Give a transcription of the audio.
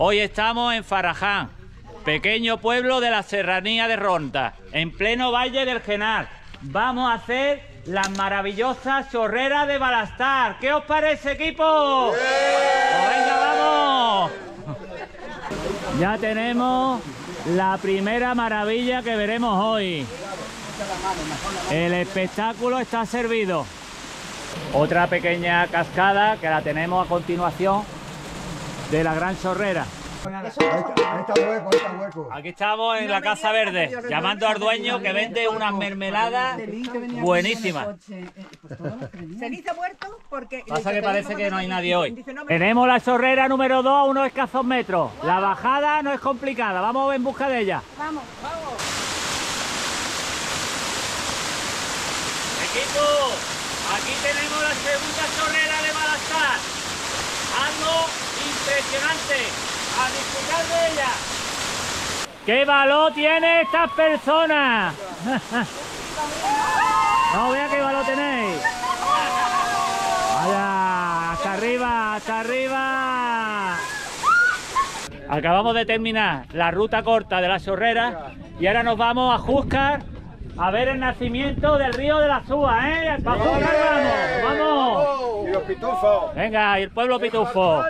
Hoy estamos en Faraján, pequeño pueblo de la serranía de Ronda, en pleno valle del Genar. Vamos a hacer las maravillosas chorreras de Balastar. ¿Qué os parece, equipo? Pues venga, vamos. Ya tenemos la primera maravilla que veremos hoy. El espectáculo está servido. Otra pequeña cascada que la tenemos a continuación de la Gran Chorrera. Aquí estamos en la Casa Verde, llamando al dueño que vende unas mermeladas buenísimas. Se dice muerto porque... Pasa que parece que no hay nadie hoy. Tenemos la chorrera número 2 a unos escasos metros. La bajada no es complicada, vamos en busca de ella. Vamos, vamos. Equipo, aquí tenemos la segunda chorrera de Balastar. Algo impresionante. A disfrutar de ella. ¡Qué valor tiene estas personas! no vea qué valor tenéis. Vaya, hasta arriba, hasta arriba. Acabamos de terminar la ruta corta de la chorrera y ahora nos vamos a Júzcar a ver el nacimiento del río de la Súa, ¿eh? ¡Para Júzcar vamos! ¡Vamos! Y los pitufos. Venga, y el pueblo pitufo.